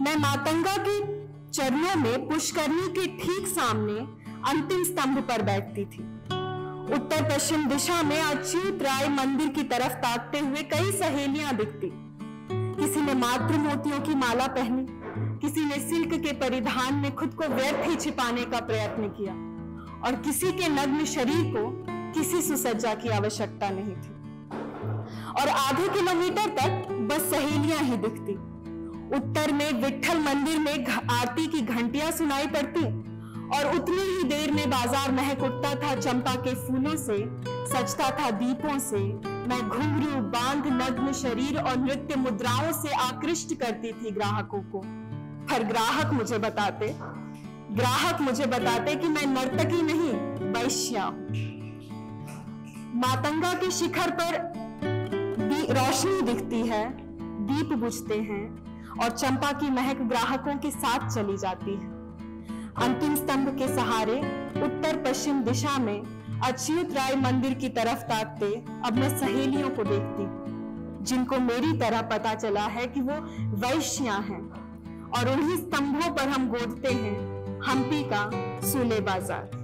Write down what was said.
मैं मातंगा के चरणों में पुष्करणी के ठीक सामने अंतिम स्तंभ पर बैठती थी। उत्तर पश्चिम दिशा में अच्युत राय मंदिर की तरफ़ ताकते हुए कई सहेलियाँ दिखती। किसी ने मात्र मोतियों की माला पहनी, किसी ने सिल्क के परिधान में खुद को व्यर्थ ही छिपाने का प्रयत्न किया, और किसी के नग्न शरीर को किसी सुसज्जा की आवश्यकता नहीं थी। और आधे किलोमीटर तक बस सहेलियाँ ही दिखती। उत्तर में विठल मंदिर में आरती की घंटियाँ सुनाई पड़ती। और उतनी ही देर में बाज़ार महक उठता था चंपा के फूलों से, सजता था दीपों से। मैं घुंघरू बाँध नग्न शरीर और नृत्य मुद्राओं से आकृष्ट करती थी ग्राहकों को। पर ग्राहक मुझे बताते, ग्राहक मुझे बताते कि मैं नर्तकी नहीं, वैश्या मातंगा के शिखर पर रोशनी दिखती है, दीप बुझते हैं। और चंपा की महक ग्राहकों के साथ चली जाती है। अंतिम स्तंभ के सहारे, उत्तर पश्चिम दिशा में अच्युत राय मंदिर की तरफ़ ताकते अब मैं सहेलियों को देखती। जिनको मेरी तरह पता चला है कि वो वैश्या हैं और उन्हीं स्तंभों पर हम गोदते हैं हम्पी का सूले बाज़ार।